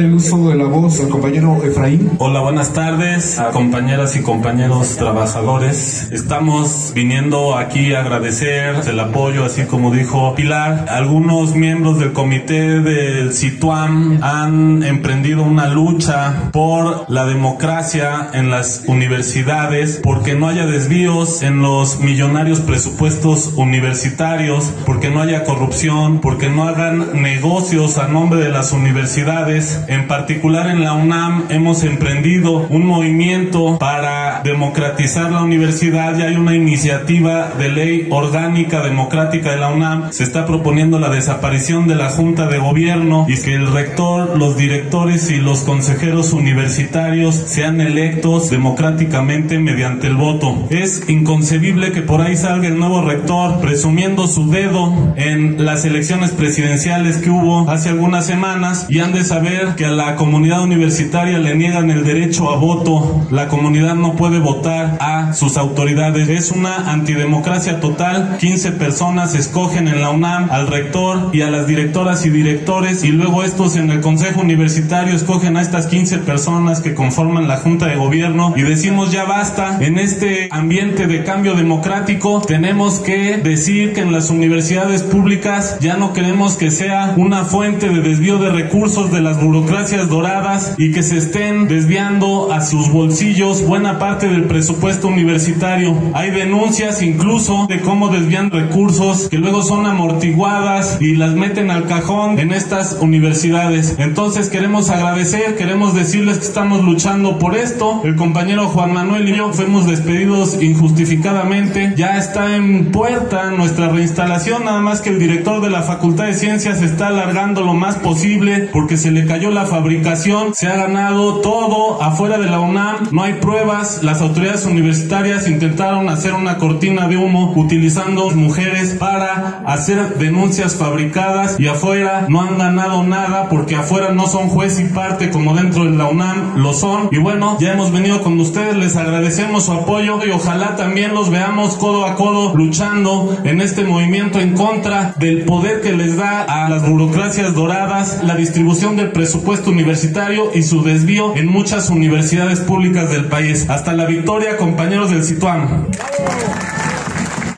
El uso de la voz al compañero Efraín. Hola, buenas tardes a compañeras y compañeros trabajadores. Estamos viniendo aquí a agradecer el apoyo, así como dijo Pilar. Algunos miembros del comité del CITUAM han emprendido una lucha por la democracia en las universidades, porque no haya desvíos en los millonarios presupuestos universitarios, porque no haya corrupción, porque no hagan negocios a nombre de las universidades en particular en la UNAM hemos emprendido un movimiento para democratizar la universidad y hay una iniciativa de ley orgánica democrática de la UNAM. Se está proponiendo la desaparición de la Junta de Gobierno y que el rector, los directores y los consejeros universitarios sean electos democráticamente mediante el voto. Es inconcebible que por ahí salga el nuevo rector presumiendo su dedo en las elecciones presidenciales que hubo hace algunas semanas y han de saber que a la comunidad universitaria le niegan el derecho a voto, la comunidad no puede votar a sus autoridades. Es una antidemocracia total. 15 personas escogen en la UNAM al rector y a las directoras y directores y luego estos en el Consejo Universitario escogen a estas 15 personas que conforman la Junta de Gobierno y decimos ya basta. En este ambiente de cambio democrático tenemos que decir que en las universidades públicas ya no queremos que sea una fuente de desvío de recursos de las burocracias doradas y que se estén desviando a sus bolsillos buena parte del presupuesto universitario. Hay denuncias incluso de cómo desvían recursos que luego son amortiguadas y las meten al cajón en estas universidades. Entonces queremos agradecer, queremos decirles que estamos luchando por esto. El compañero Juan Manuel y yo fuimos despedidos injustificadamente. Ya está en puerta nuestra reinstalación, nada más que el director de la Facultad de Ciencias está alargando lo más posible porque se le cayó la fabricación, se ha ganado todo afuera de la UNAM, no hay pruebas, las autoridades universitarias intentaron hacer una cortina de humo utilizando mujeres para hacer denuncias fabricadas y afuera no han ganado nada porque afuera no son juez y parte como dentro de la UNAM lo son. Y bueno, ya hemos venido con ustedes, les agradecemos su apoyo y ojalá también los veamos codo a codo luchando en este movimiento en contra del poder que les da a las burocracias doradas la distribución del presupuesto puesto universitario y su desvío en muchas universidades públicas del país. Hasta la victoria, compañeros del Situam.